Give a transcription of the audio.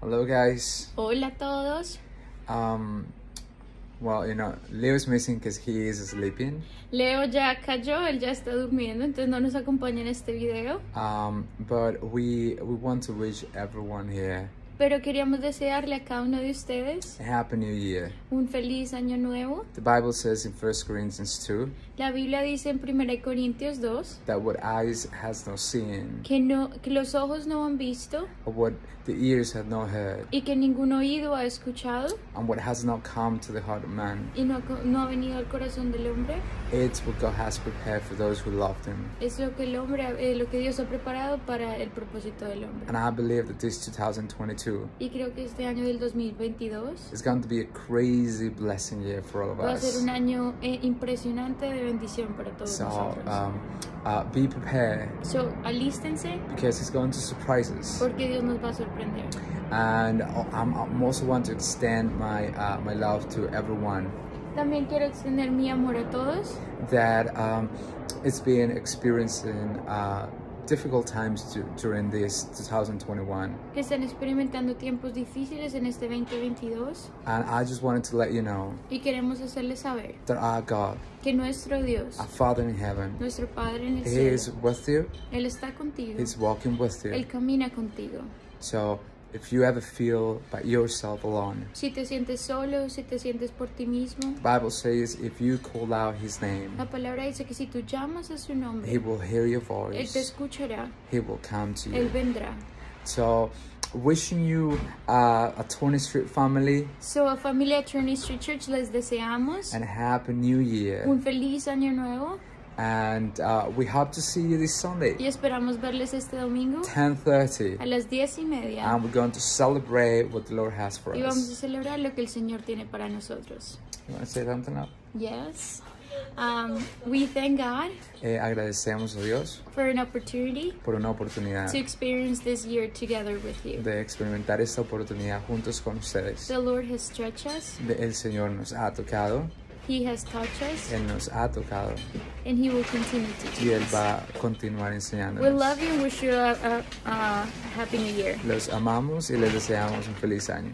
Hello, guys. Hola a todos. Um, well, you know, Leo's missing because he is sleeping. Leo ya cayó, él ya está durmiendo, entonces no nos acompaña en este video. Um, but we we want to wish everyone here Pero queríamos desearle a cada uno de ustedes a happy new year. un feliz año nuevo. The Bible says in 1 Corinthians 2 La Biblia dice en 1 Corintios 2 that what eyes has not seen, que, no, que los ojos no han visto or what the ears have not heard, y que ningún oído ha escuchado and what has not come to the heart of man, y no, no ha venido al corazón del hombre. it's what God has prepared for those who love Him. Es lo que el hombre, eh, lo que Dios ha preparado para el propósito del hombre. And I believe that this 2022 Y creo que este año del 2022 is going to be a crazy blessing year for all of us. va a ser un año eh, impresionante de bendición para todos So nosotros. um, uh, be prepared So, alístense because He's going to surprise us. porque Dios nos va a sorprender. And I'm, I'm also want to extend my uh, my love to everyone También quiero extender mi amor a todos that um, it's been experiencing uh, difficult times to, during this 2021. que están experimentando tiempos difíciles en este 2022 And I just wanted to let you know y queremos hacerles saber that our God, que nuestro Dios, our Father in heaven, nuestro Padre en el He cielo, is with you. Él está contigo, He's walking with you. Él camina contigo. So if you ever feel by yourself alone, Si te sientes solo, si te sientes por ti mismo, the Bible says if you call out His name, la palabra dice que si tú llamas a su He will hear your Él te voice. escuchará, He will come to Él you. vendrá. So wishing you uh, a Attorney Street family So, a familia Attorney Street Church les deseamos and a happy new year. un feliz año nuevo And uh, we hope to see you this Sunday, y esperamos verles este domingo 10:30, a las diez y media and we're going to celebrate what the Lord has for y vamos a us. celebrar lo que el Señor tiene para nosotros. You want to say something now? Yes. Um, we thank God Eh, agradecemos a Dios for an opportunity por una oportunidad to experience this year together with you. de experimentar esta oportunidad juntos con ustedes. The Lord has stretched us, De- El Señor nos ha tocado, He has touched us, Él nos ha tocado and He will continue to y do Él va a continuar We enseñándonos. love you and wish you a, a, a happy new year. Los amamos y les deseamos un feliz año.